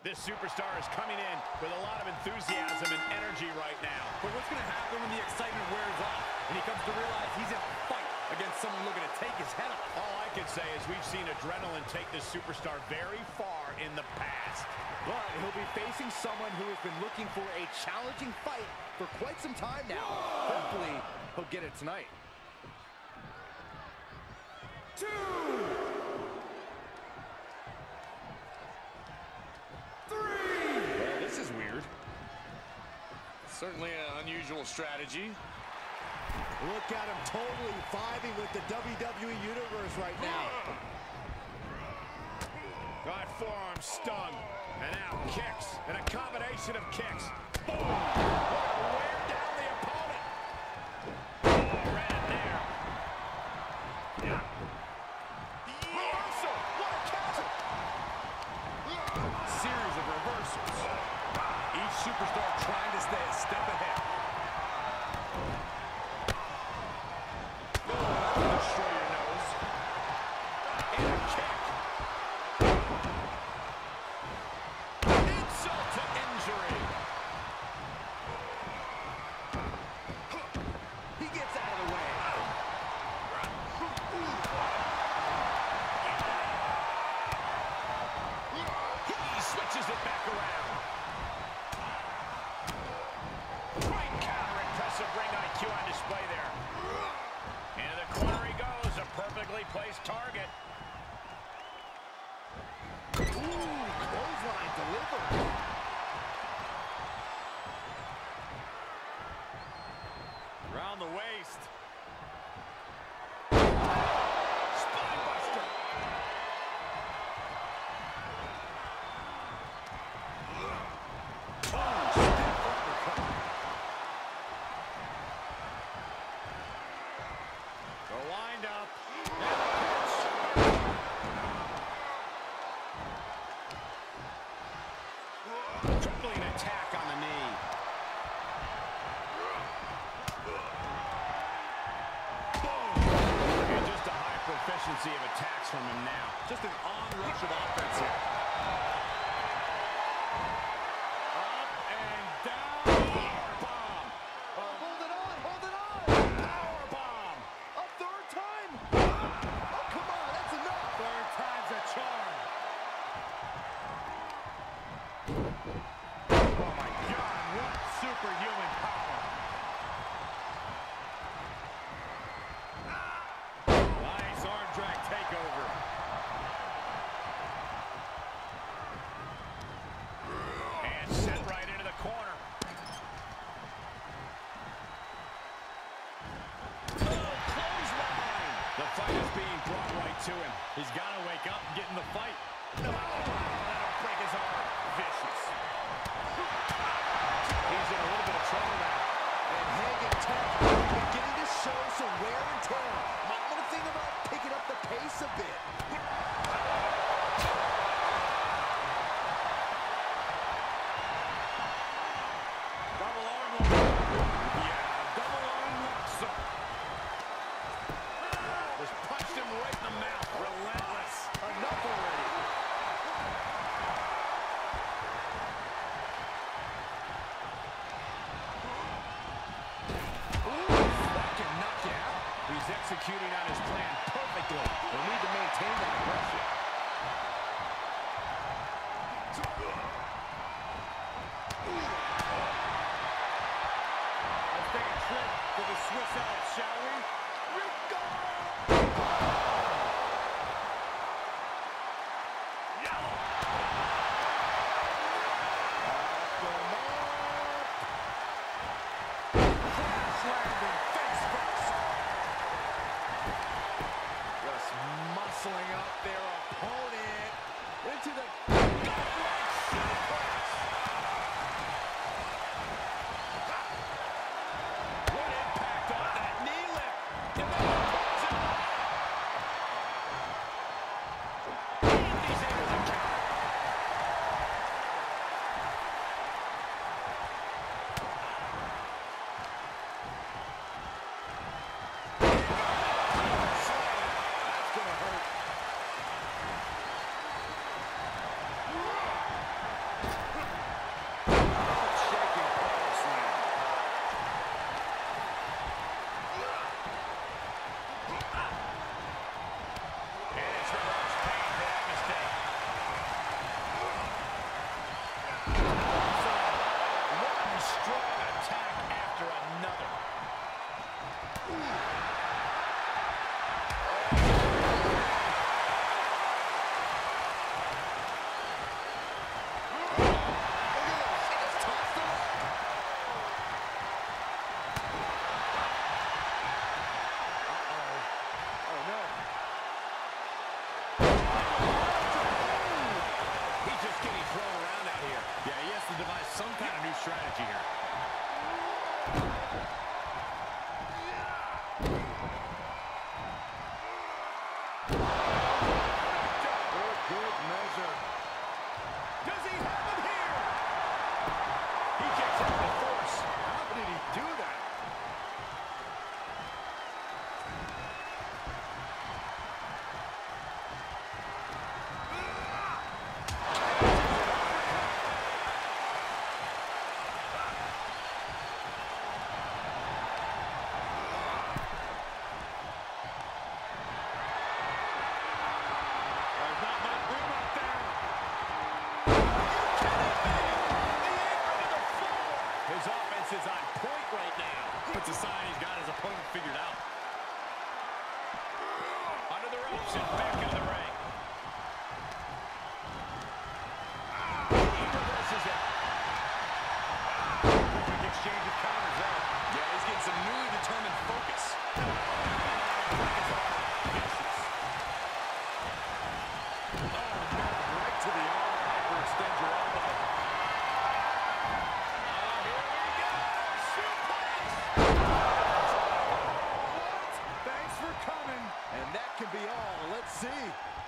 This superstar is coming in with a lot of enthusiasm and energy right now. But what's going to happen when the excitement wears off and he comes to realize he's in a fight against someone looking to take his head off? All I can say is we've seen adrenaline take this superstar very far in the past. But he'll be facing someone who has been looking for a challenging fight for quite some time now. Hopefully, he'll get it tonight. Two! Certainly an unusual strategy. Look at him totally vibing with the WWE Universe right now. Got forearm stung. And now kicks. And a combination of kicks. Boom! Wear down the opponent. Oh, right there. Yeah. Superstar trying to stay a step ahead. Destroy your nose. And a kick. Insult to injury. He gets out of the way. He switches it back around. Great counter, impressive ring IQ on display there. Into the corner he goes, a perfectly placed target. Ooh, clothesline delivered. Around the waist. Spinebuster. The wind up. Tripling attack on the knee. Boom. And just a high of attacks from him now. Just an onrush of offense here. Up and down. Bomb. Oh, hold it on, hold it on. Power bomb. A third time. Oh, come on, that's enough. Third time's a charm. Oh my God, what superhuman power. Nice arm drag takeover. And sent right into the corner. Oh, clothesline. The fight is being brought right to him. He's got to wake up and get in the fight. No, that'll break his arm. Vicious. He's in a little bit of trouble now. And hanging tough, beginning to show some wear and tear. Might want to think about picking up the pace a bit. Executing on his plan perfectly. They need to maintain that aggression. See.